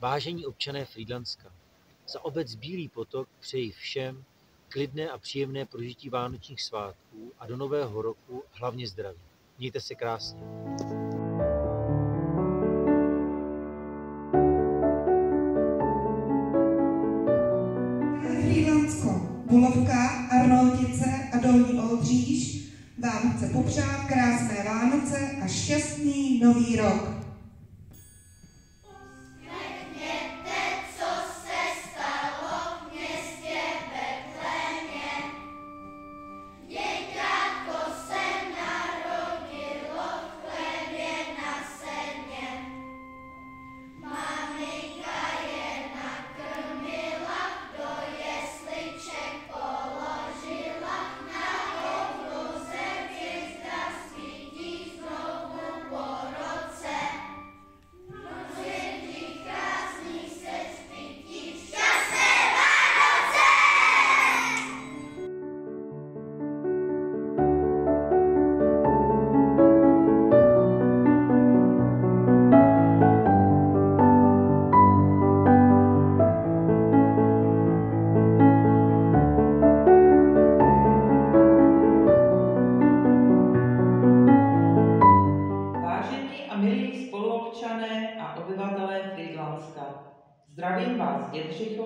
Vážení občané Frýdlanska, za obec Bílý potok přeji všem klidné a příjemné prožití vánočních svátků a do nového roku hlavně zdraví. Mějte se krásně. Bulovka, Arnoldice a Dolní Oldříž vám chce popřát krásné Vánoce a šťastný nový rok. Vás z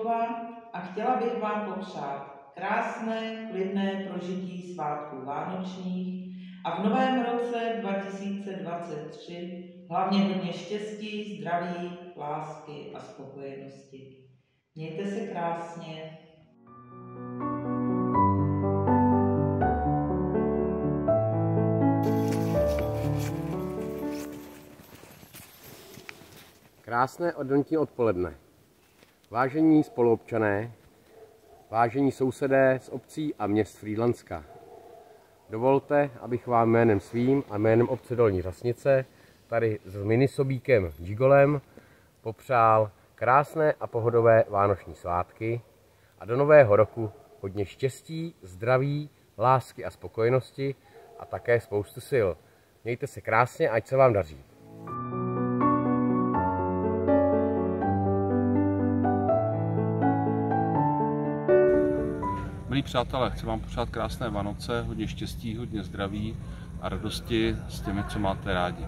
a chtěla bych vám popřát krásné, klidné prožití svátků vánočních a v novém roce 2023 hlavně hodně štěstí, zdraví, lásky a spokojenosti. Mějte se krásně. Krásné adventní odpoledne. Vážení spoluobčané, vážení sousedé z obcí a měst Frýdlanska. Dovolte, abych vám jménem svým a jménem obce Dolní Řasnice tady s minisobíkem Gigolem popřál krásné a pohodové vánoční svátky a do nového roku hodně štěstí, zdraví, lásky a spokojenosti a také spoustu sil. Mějte se krásně, ať se vám daří. Milí přátelé, chci vám popřát krásné Vánoce, hodně štěstí, hodně zdraví a radosti s těmi, co máte rádi.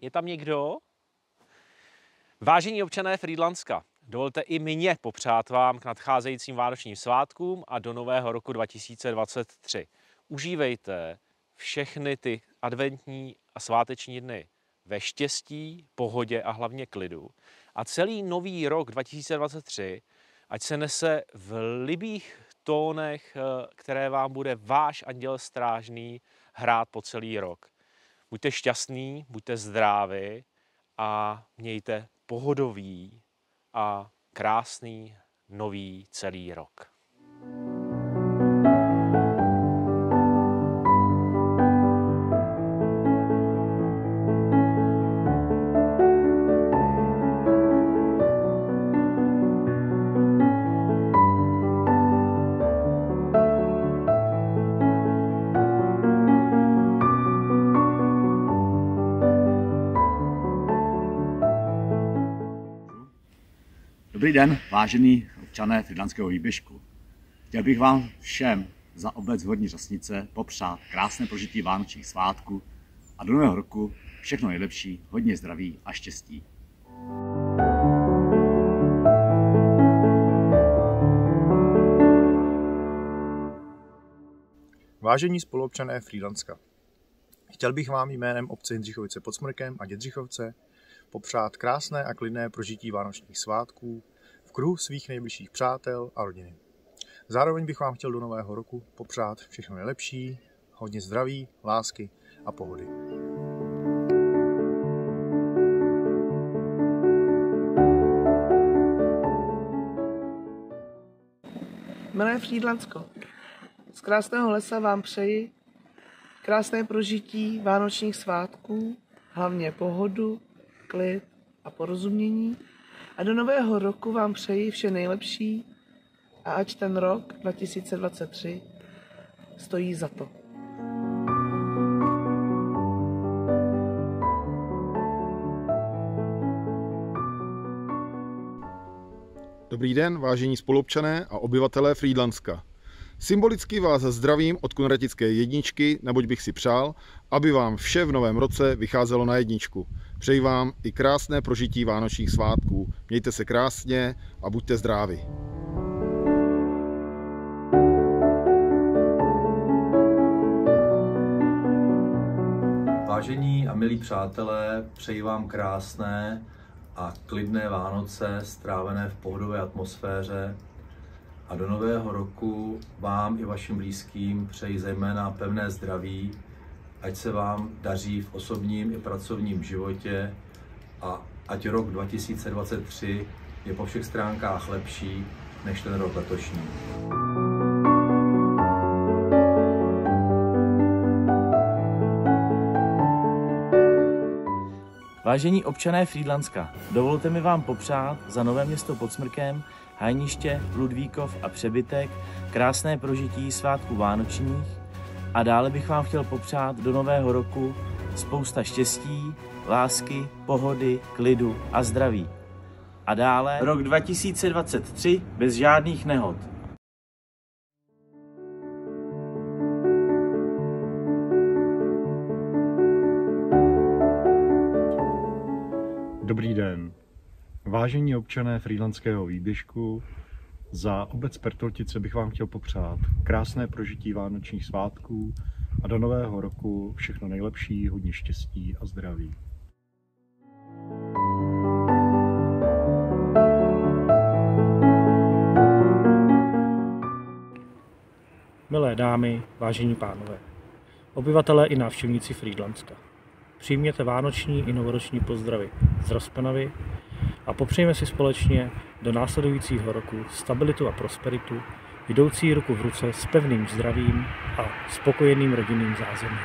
Je tam někdo? Vážení občané Frýdlanska, dovolte i mě popřát vám k nadcházejícím vánočním svátkům a do nového roku 2023. Užívejte všechny ty adventní a sváteční dny ve štěstí, pohodě a hlavně klidu. A celý nový rok 2023, ať se nese v libých tónech, eh, které vám bude váš anděl strážný hrát po celý rok. Buďte šťastní, buďte zdraví a mějte pohodový a krásný nový celý rok. Dobrý den, vážený občané Frýdlanského výběžku. Chtěl bych vám všem za obec Horní Řasnice popřát krásné prožití vánočních svátků a do nového roku všechno nejlepší, hodně zdraví a štěstí. Vážení spoluobčané Frýdlanska, chtěl bych vám jménem obce Jindřichovice pod Smrkem a Dědřichovce popřát krásné a klidné prožití vánočních svátků kruhu svých nejbližších přátel a rodiny. Zároveň bych vám chtěl do nového roku popřát všechno nejlepší, hodně zdraví, lásky a pohody. Milé Frýdlansko, z krásného lesa vám přeji krásné prožití vánočních svátků, hlavně pohodu, klid a porozumění. A do nového roku vám přeji vše nejlepší a ať ten rok 2023 stojí za to. Dobrý den, vážení spolupčané a obyvatelé Frýdlanska. Symbolicky vás zdravím od konratické jedničky, neboť bych si přál, aby vám vše v novém roce vycházelo na jedničku. Přeji vám i krásné prožití vánočních svátků. Mějte se krásně a buďte zdraví. Vážení a milí přátelé, přeji vám krásné a klidné Vánoce, strávené v pohodové atmosféře. A do nového roku vám i vašim blízkým přeji zejména pevné zdraví, ať se vám daří v osobním i pracovním životě a ať rok 2023 je po všech stránkách lepší než ten rok letošní. Vážení občané Frýdlanska, dovolte mi vám popřát za Nové město pod Smrkem, Hajniště, Ludvíkov a Přebytek krásné prožití svátku Vánočních a dále bych vám chtěl popřát do nového roku spousta štěstí, lásky, pohody, klidu a zdraví. A dále rok 2023 bez žádných nehod. Dobrý den. Vážení občané frýlandského výběžku, za obec Pertoltice bych vám chtěl popřát krásné prožití vánočních svátků a do nového roku všechno nejlepší, hodně štěstí a zdraví. Milé dámy, vážení pánové, obyvatelé i návštěvníci Frýdlanska. Přijměte vánoční i novoroční pozdravy z Rozpenavy a popřejme si společně do následujícího roku stabilitu a prosperitu, jdoucí ruku v ruce s pevným zdravím a spokojeným rodinným zázemím.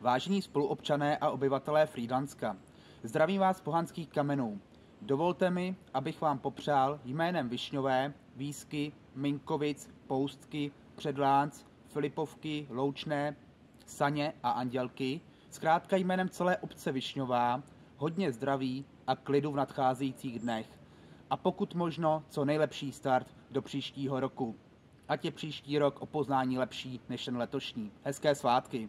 Vážení spoluobčané a obyvatelé Frýdlanska, zdravím vás z pohanských kamenů. Dovolte mi, abych vám popřál jménem Višňové, Výsky, Minkovic, Poustky, Předlánc, Filipovky, Loučné, Saně a Andělky, zkrátka jménem celé obce Višňová, hodně zdraví a klidu v nadcházejících dnech. A pokud možno, co nejlepší start do příštího roku. Ať je příští rok o poznání lepší než ten letošní. Hezké svátky!